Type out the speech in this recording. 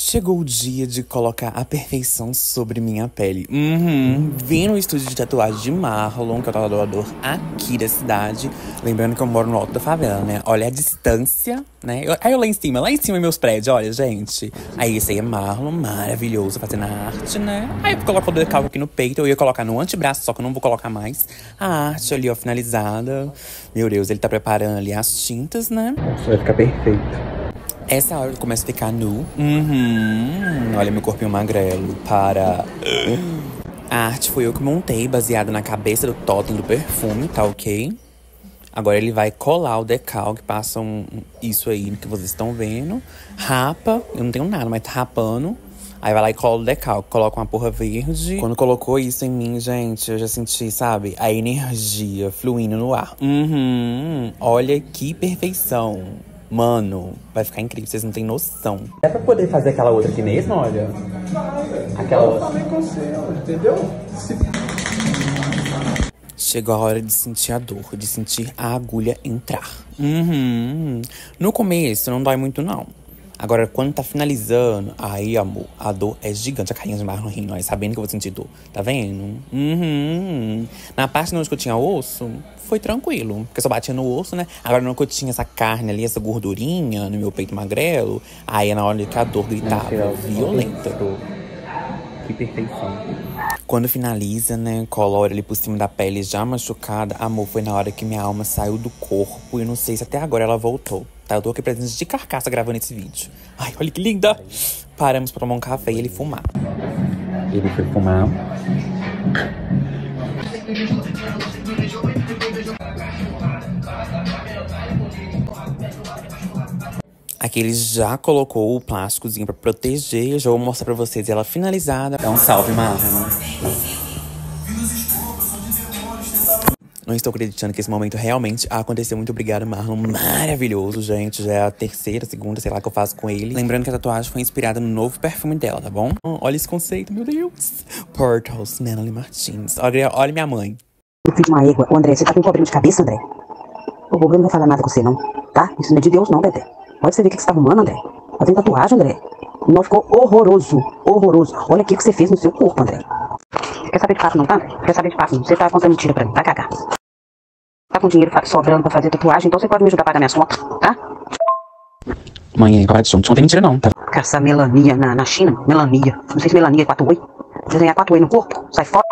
Chegou o dia de colocar a perfeição sobre minha pele. Uhum. Vim no estúdio de tatuagem de Marlon, que é o tatuador aqui da cidade. Lembrando que eu moro no alto da favela, né? Olha a distância, né? Eu, aí eu lá em cima, lá em cima meus prédios, olha, gente. Aí esse aí é Marlon, maravilhoso, fazendo arte, né? Aí eu coloco o decalque aqui no peito. Eu ia colocar no antebraço, só que eu não vou colocar mais. A arte ali, ó, finalizada. Meu Deus, ele tá preparando ali as tintas, né? Isso vai ficar perfeito. Essa hora eu começo a ficar nu. Uhum. Olha meu corpinho magrelo. Para. A arte foi eu que montei, baseada na cabeça do totem do perfume, tá ok? Agora ele vai colar o decalque, passa um, isso aí que vocês estão vendo. Rapa, eu não tenho nada, mas tá rapando. Aí vai lá e cola o decalque, coloca uma porra verde. Quando colocou isso em mim, gente, eu já senti, sabe, a energia fluindo no ar. Uhum. Olha que perfeição. Mano, vai ficar incrível, vocês não têm noção. É pra poder fazer aquela outra aqui mesmo, olha? Aquela Eu outra. você, entendeu? Se Chegou a hora de sentir a dor, de sentir a agulha entrar. Uhum. No começo não dói muito, não. Agora, quando tá finalizando, aí, amor, a dor é gigante. A carinha de Marlon rindo, aí, sabendo que eu vou sentir dor. Tá vendo? Uhum. Na parte onde eu tinha osso, foi tranquilo. Porque eu só batia no osso, né? Agora, no que eu tinha essa carne ali, essa gordurinha no meu peito magrelo, aí é na hora que a dor gritava, violenta. Que perfeição. Quando finaliza, né, colore ali por cima da pele já machucada, amor, foi na hora que minha alma saiu do corpo e não sei se até agora ela voltou. Tá, eu tô aqui presente de carcaça gravando esse vídeo. Ai, olha que linda! Paramos pra tomar um café e ele fumar. Ele foi fumar. Aqui ele já colocou o plásticozinho pra proteger. Eu já vou mostrar pra vocês ela finalizada. Dá um salve, Marlon. Não estou acreditando que esse momento realmente aconteceu. Muito obrigada, Marlon. Maravilhoso, gente. Já é a terceira, segunda, sei lá, que eu faço com ele. Lembrando que a tatuagem foi inspirada no novo perfume dela, tá bom? Olha esse conceito, meu Deus. Portals, Melanie Martins. Olha, olha minha mãe. Eu fiz uma égua. Ô, André, você tá com problema de cabeça, André? Bobo, eu não vou falar nada com você, não. Tá? Isso não é de Deus, não, Dedé. Pode você ver o que você tá arrumando, André. Fazendo tatuagem, André. Não ficou horroroso. Horroroso. Olha o que você fez no seu corpo, André. Quer saber de papo, não, tá? Quer saber de papo, não. Você tá contando mentira pra mim, tá, Cacá? Tá com dinheiro sobrando pra fazer tatuagem, então você pode me ajudar a pagar minhas contas, tá? Mãe, para de som. Não tem mentira, não, tá? Caçar melania na, na China. Melania. Não sei se melania é 4 oi. Desenhar 4 oi no corpo. Sai fora.